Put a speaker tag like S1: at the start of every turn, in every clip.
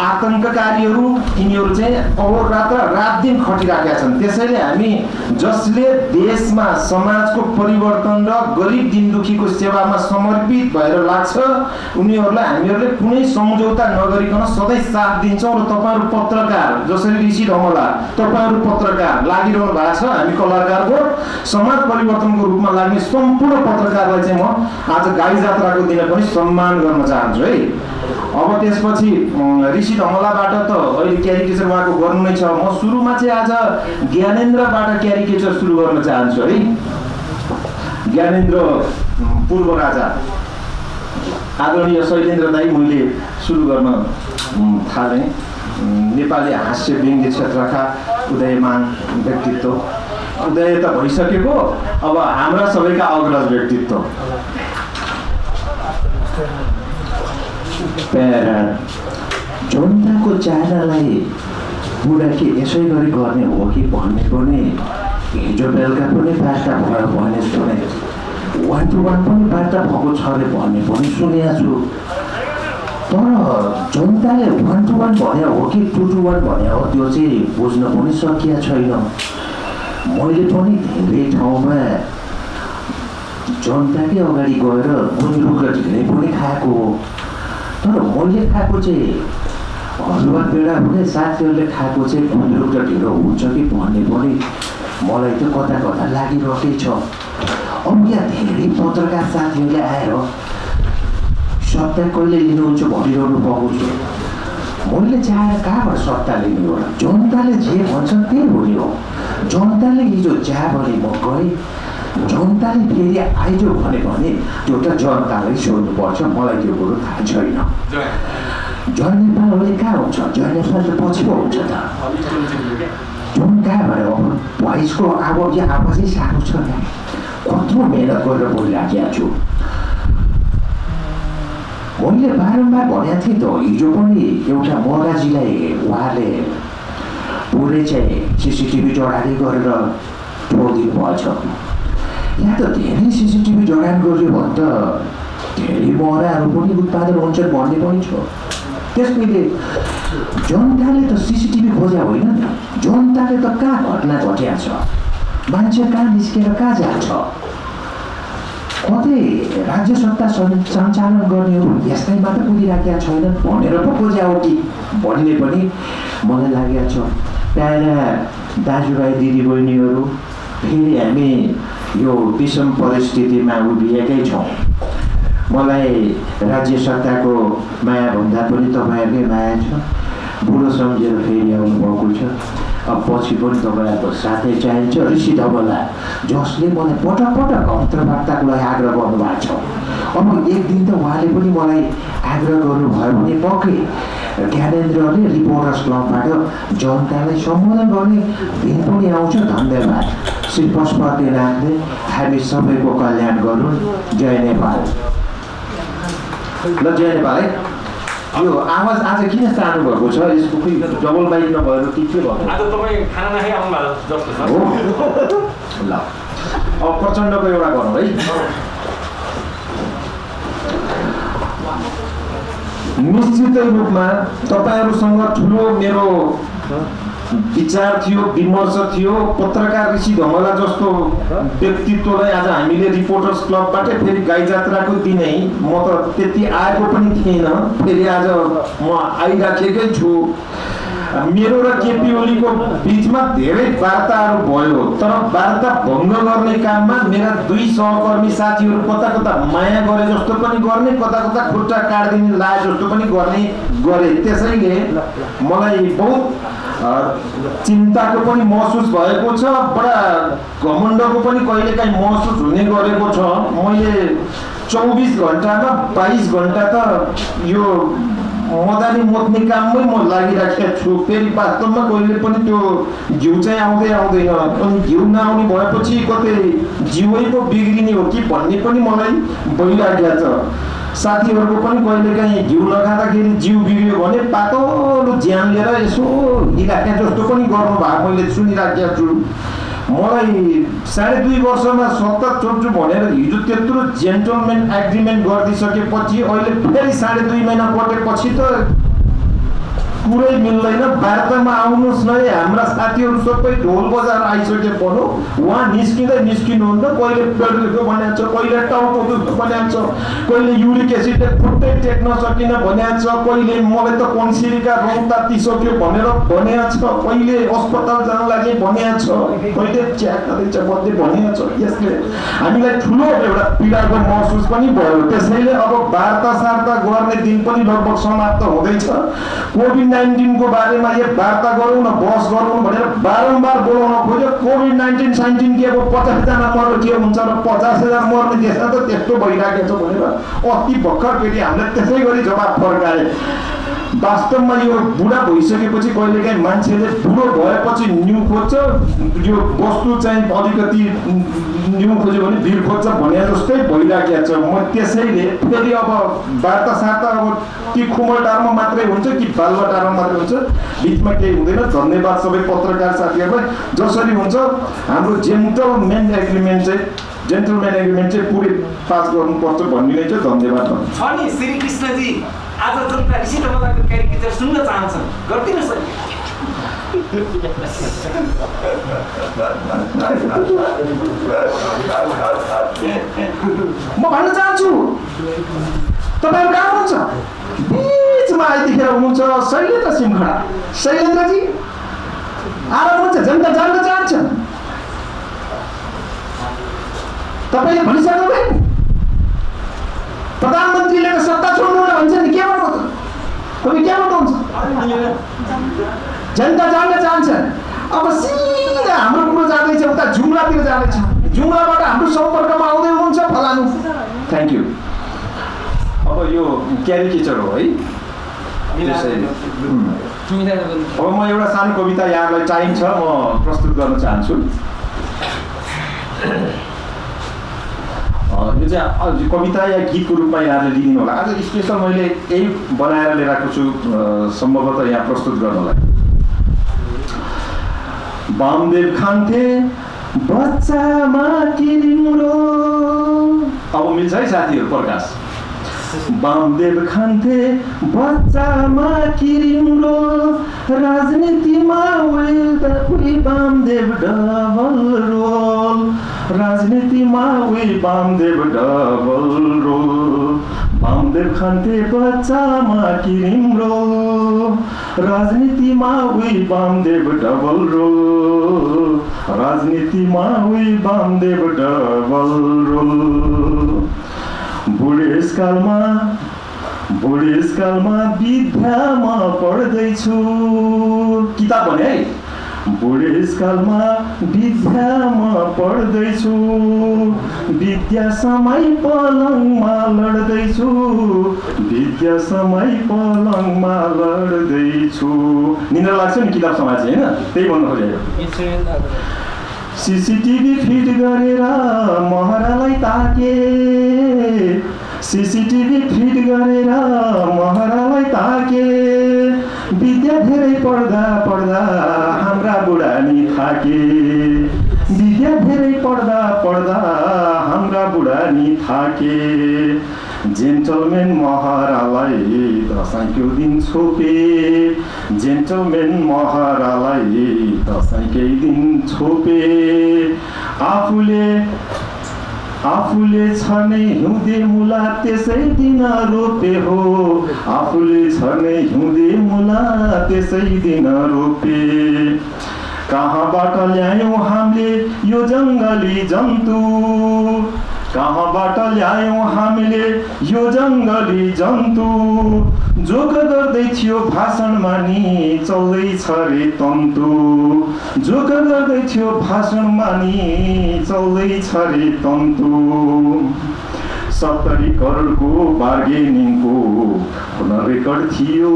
S1: आतङ्ककारीहरू यिनीहरू चाहिँ अहोरात्र रात दिन खटिराखेका छन्। त्यसैले हामी जसले देशमा समाजको परिवर्तन र गरिब दिन दुखीको सेवामा समर्पित भएर लाग्छ उनीहरूलाई हामीहरूले कुनै सम्झौता नगरिकन सधैँ साथ दिन्छौँ र तपाईँहरू पत्रकार जसरी ऋषि ढमला तपाईँहरू पत्रकार लागिरहनु भएको छ हामी कलाकारको समाज परिवर्तनको रूपमा लाग्ने सम्पूर्ण पत्रकारलाई चाहिँ म आज गाई जात्राको दिन पनि सम्मान गर्न चाहन्छु है। अब त्यसपछि ऋषि ढमलाबाट त अहिले क्यारिकेचर उहाँको गर्नु नै छ। म सुरुमा चाहिँ आज ज्ञानेन्द्रबाट क्यारिकेचर सुरु गर्न चाहन्छु है। ज्ञानेन्द्र पूर्व राजा। आदरणीय शैलेन्द्र दाई मैले सुरु गर्न थालेँ। नेपाली हास्य व्यङ्ग्य क्षेत्रका उदयमान व्यक्तित्व। उदय त भइसकेको अब हाम्रा सबैका अग्रज व्यक्तित्व।
S2: प्यारा जनताको चाहनालाई पुरा के यसै गरी गर्ने हो कि भन्ने पनि हिजो बेलुका पनि वार्ता भयो भने सुने। वान टू वान पनि वार्ता भएको छ अरे भन्ने पनि सुनेको छु तर जनताले वान टू वान भने हो कि टू टू वान भने हो त्यो चाहिँ बुझ्न पनि सकिया छैन। मैले पनि धेरै ठाउँमा जनताकै अगाडि गएर गुन्द्रुक र ढिँडे पनि खाएको हो। तर मैले खाएको चाहिँ हलुवा पेडा भने साथीहरूले खाएको चाहिँ गुन्द्रुक र ढिँडो हुन्छ कि भन्ने पनि मलाई त कता कता लागिरहेकै छ। अब यहाँ धेरै पत्रकार साथीहरूले आएर सत्ता कहिले लिनुहुन्छ भनिरहनु पाएको छु। मैले चाहेर कहाँबाट सत्ता लिने हो र जनताले जे भन्छन् त्यही हुने हो। जनताले हिजो जहाँ भने म गएँ जनताले फेरि आइज भने भने त्यो त जनतालाई सोध्नुपर्छ मलाई त्यो कुरो थाहा छैन। जय। नेपाल अहिले कहाँ हुन्छ? जय नेपाल त पछि पो हुन्छ त। जुन कहाँबाट अब भोइसको अब यहाँ आवाजै साह्रो छ कत्रो मिहिनेत गरेर बोलिराखेको छु। मैले बारम्बार भनेको थिएँ त हिजो पनि एउटा मगाजीलाई उहाँले पुरै चाहिँ सिसिटिभी जडानी गरेर छोडिदिनु भएछ। यहाँ त धेरै सिसिटिभी जडान गरियो भने त धेरै महराहरू पनि उत्पादन हुन्छन् भन्ने पनि छ त्यसैले जनताले त सिसिटिभी खोज्या होइन नि। जनताले त कहाँ घटना घटिया छ? मान्छे कहाँ निस्केर कहाँ जान्छ कतै राज्य सत्ता सञ्चालन गर्नेहरू यस्तै मात्र कुदिराखेका छैनन् भनेर पो खोज्या हो कि? भन्ने पनि मलाई लागेको छ। प्यारा दाजुभाइ दिदीबहिनीहरू फेरि हामी यो विषम परिस्थितिमा उभिएकै छौँ। मलाई राज्य सत्ताको मायाभन्दा पनि तपाईँहरूकै माया छ। बुढो सम्झेर फेरि आउनुभएको छ। अब पछि पनि तपाईँहरूको साथै चाहिन्छ। ऋषि धवला जसले मलाई पटक पटक अन्तर्वार्ताको लागि आग्रह गर्नुभएको छ। अब एक दिन त उहाँले पनि मलाई आग्रह गर्नुभयो भने पक्कै ज्ञानेन्द्रले रिपोर्टर्स क्लबबाट जनतालाई सम्बोधन गर्ने दिन पनि आउँछ धन्यवाद श्री पशुपतिनाथले हामी सबैको कल्याण गरून् जय नेपाल
S1: ल जय नेपाल है यो आवाज आज किन सानो भएको छ यसको खोइ डबल बाइक नभएर के के भएको ल प्रचण्डको एउटा गरौँ है निश्चितै रूपमा तपाईँहरूसँग ठुलो मेरो विचार थियो विमर्श थियो पत्रकार ऋषि धमला जस्तो व्यक्तित्वलाई आज हामीले रिपोर्टर्स क्लबबाटै फेरि गाई जात्राको दिनै म त त्यति आएको पनि थिएन। फेरि आज म आइराखेकै छु। मेरो र केपी ओलीको बिचमा धेरै वार्ताहरू भयो तर वार्ता भङ्ग गर्ने काममा मेरा दुई सहकर्मी साथीहरू कता कता माया गरे जस्तो पनि गर्ने कता कता खुट्टा काटिदिने लाए जस्तो पनि गर्ने गरे त्यसैले मलाई बहुत चिन्ताको पनि महसुस भएको छ बडा घमण्डको पनि कहिलेकाहीँ महसुस हुने गरेको छ मैले चौबिस घन्टामा बाइस घन्टा त यो मदानी मोत्ने काममै म लागिराखेको छु फेरि वास्तवमा कहिले पनि त्यो घिउ चाहिँ आउँदै आउँदैन अनि घिउ नआउने भएपछि कतै जिउै पो बिग्रिने हो कि भन्ने पनि मलाई भइराखेको छ साथीहरूको पनि कहिलेकाहीँ घिउ नखाँदाखेरि जिउ बिग्रियो भने पातलो ज्यान लिएर यसो हिँडिराख्या जस्तो पनि गर्नु भएको मैले सुनिराखेको छु मलाई साढे दुई वर्षमा सत्ता चोर्छु भनेर हिजो त्यत्रो जेन्टलमेन एग्रिमेन्ट गरिदिइसकेपछि अहिले फेरि साढे दुई महिना कटेपछि त कुरै मिल्दैन। वार्तामा आउनुहोस् न है। हाम्रा साथीहरू सबै ढोल बजाएर आइसके पऱ्यो उहाँ निस्किँदै निस्किनुहुन्न कहिले पेट्रोलको भनेको छ कहिले टाउको भनेको छ कहिले युरिक एसिड फुट्टै टेक्न सकिन भनेको छ कहिले मलाई त कन्सिरीका रौँ तातिसक्यो भनेर भनेको छ कहिले अस्पताल जान लागि भनेको छ कहिले खाँदैछ भन्दै भनेको छ यसले हामीलाई ठुलो एउटा पीडाको महसुस पनि भयो। त्यसैले अब वार्ता सार्ता गर्ने दिन पनि लगभग समाप्त हुँदैछ। कोभिड नाइन्टिनको बारेमा यो वार्ता गरौँ न बस गरौँ भनेर बारम्बार बोलाउन खोज्यो। कोभिड नाइन्टिन साइन्टिन के अब पचासजना मर्नु के हुन्छ र पचास हजार मर्ने देशमा त त्यस्तो भइरहेको छ भनेर अस्ति भर्खर फेरि हामीले त्यसै गरी जवाब फर्काए। वास्तवमा यो बुढा भइसकेपछि कहिलेकाहीँ मान्छेले बुढो भएपछि न्यु खोज्छ यो वस्तु चाहिँ अलिकति न्यु खोज्यो भने भिड खोज्छ भने जस्तै भइराखेको छ। म त्यसैले फेरि अब वार्ता सार्ता अब कि खुमलटारमा मात्रै हुन्छ कि बालुवाटारमा मात्रै हुन्छ बिचमा केही हुँदैन। धन्यवाद सबै पत्रकार साथीहरूलाई। जसरी हुन्छ हाम्रो जेन्टलमेन एग्रिमेन्ट चाहिँ जेन्टलमेन एग्रिमेन्ट चाहिँ पुरै पास गर्नुपर्छ भन्ने नै चाहिँ धन्यवाद।
S3: आज जनता ऋषि मजाको क्यारिकेचर सुन्न चाहन्छन् गरिदिनुहोस्।
S1: म भन्न चाहन्छु तपाईँहरू कहाँ हुनुहुन्छ? बिचमा आइदिखेर हुनुहुन्छ शैलेन्द्र सिंहखडा। शैलेन्द्रजी आराम हुन्छ जनता जान्न चाहन्छ तपाईँले भनिसक्नुभयो। प्रधानमन्त्रीले त सत्ता छोड्नु भन्छ नि के गर्नु त तपाईँ के गर्नुहुन्छ जनता जान्न चाहन्छ अब सिधा हाम्रो कुरो जाँदैछ उता जुम्लातिर जाँदैछ जुम्लाबाट हाम्रो सम्पर्कमा आउँदै हुनुहुन्छ फलानु थ्याङ्क यू अब यो क्यारिकेचर हो है। अब म एउटा सानो कविता यहाँलाई टाइम छ म प्रस्तुत गर्न चाहन्छु यो चाहिँ कविता या गीतको रूपमा यहाँले लिदिनु होला। आज स्पेसल मैले यही बनाएर लिएर आएको छु सम्भवतः यहाँ प्रस्तुत गर्नलाई। वामदेव खान्थे बच्चामा अब मिल्छ है साथीहरू प्रकाश। वामदेव खान्थे बच्चामा किरिम्रो राजनीतिमा उही वामदेव डबल रोल। राजनीतिमा उही वामदेव डबल रोल वामदेव खान्थे बच्चामा किरिम्रो राजनीतिमा उही वामदेव डबल रोल राजनीतिमा उही वामदेव डबल रोल बुढेसकालमा बुढेसकालमा विद्यामा पढ्दैछु किताब भने है बुढेसकालमा विद्यामा पढ्दैछु। विद्या समय पलङमा लड्दैछु। विद्या समय पलङमा लड्दैछु। निन्द्रा लाग्छ नि किताब समाज होइन? त्यही भन्नु खोजेको। सिसिटिभी फिट गरेर महरालाई ताके। सिसिटिभी फिट गरेर थाके विद्या धेरै पढ्दा पढ्दा हाम्रा बुढानी थाके जेन्टलमेन महारालाई दसैँको दिन छोपे जेन्टलमेन महारालाई दसैँकै दिन छोपे आफूले आफूले छ नै हिउँदे मुला त्यसै दिन रोपे हो आफूले छ नै हिउँदे मुला त्यसै दिन रोपे कहाँबाट ल्यायौँ हामीले यो जङ्गली जन्तु? कहाँबाट ल्यायौँ हामीले यो जङ्गली जन्तु? जोग गर्दै थियो भाषणमा नि चल्दैछ रे तन्तु। जोग गर्दै थियो भाषणमा नि चल्दैछ रे तन्तु। सत्तरी करोडको बार्गेनिङको रेकर्ड थियो।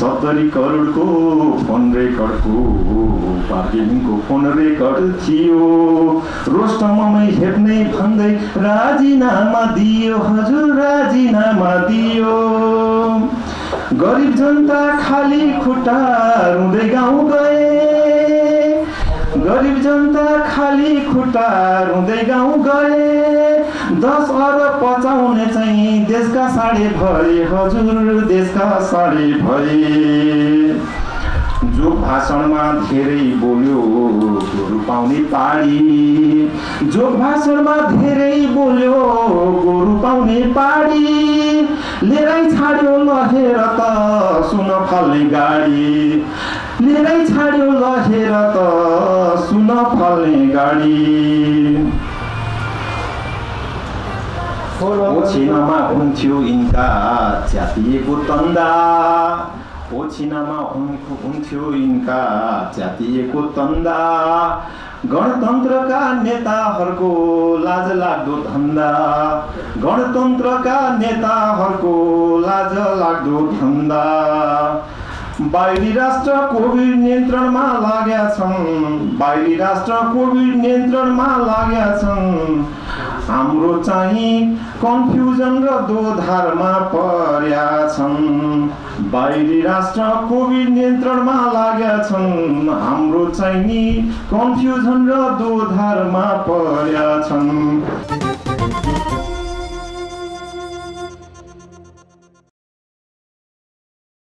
S1: सत्तरी करोडको फोन रेकर्डको बार्गेनिङको फोन रेकर्ड थियो। रोस्टममै हेप्ने भन्दै राजीनामा दियो हजुर राजीनामा दियो। गरिब जनता खाली खुट्टा रुँदै गाउँ गए। गरिब जनता खाली खुट्टा रुँदै गाउँ गए। दस अरब पचाउने साढे भए हजुर देशका साढे भए जो भाषणमा धेरै बोल्यो गोरु पाउने पाडी। जो भाषणमा धेरै बोल्यो गोरु पाउने पाडी। लिएरै छाड्यो लहेर त सुन फल्ने गाडी। लिएरै छाड्यो लहेर त सुन फल्ने गाडी। ओछिनामा ओछिनामा हुन्थ्यो गणतन्त्रका नेताहरूको लाज लाग्दो धन्दा गणतन्त्रका नेताहरूको लाज लाग्दो धन्दा बाहिरी राष्ट्र कोभिड नियन्त्रणमा लागेका छन् बाहिरी राष्ट्र कोभिड नियन्त्रणमा लागेका छन् हाम्रो चाहिँ कन्फ्युजन र दोधारमा पर्या छन्। बाहिरी राष्ट्र कोभिड नियन्त्रणमा लागेका छन्। हाम्रो चाहिँ कन्फ्युजन र दोधारमा पर्या छन्।